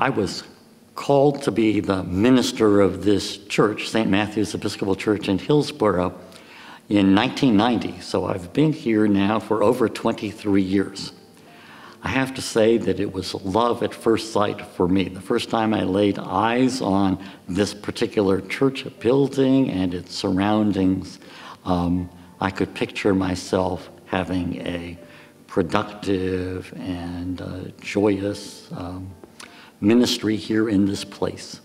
I was called to be the minister of this church, St. Matthew's Episcopal Church in Hillsborough, in 1990. So I've been here now for over 23 years. I have to say that it was love at first sight for me. The first time I laid eyes on this particular church building and its surroundings, um, I could picture myself having a productive and uh, joyous um, ministry here in this place.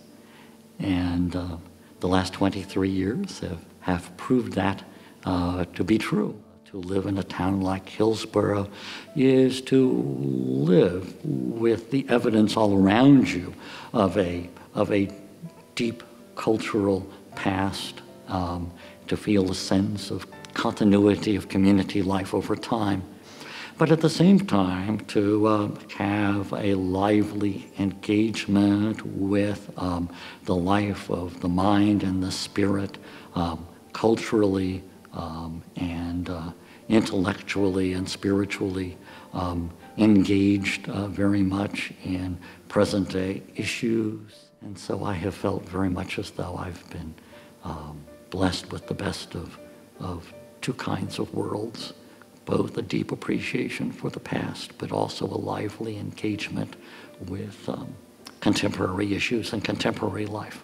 And uh, the last 23 years have, have proved that uh, to be true. To live in a town like Hillsborough is to live with the evidence all around you of a, of a deep cultural past, um, to feel a sense of continuity of community life over time but at the same time to uh, have a lively engagement with um, the life of the mind and the spirit, um, culturally um, and uh, intellectually and spiritually um, engaged uh, very much in present day issues. And so I have felt very much as though I've been um, blessed with the best of, of two kinds of worlds both a deep appreciation for the past, but also a lively engagement with um, contemporary issues and contemporary life.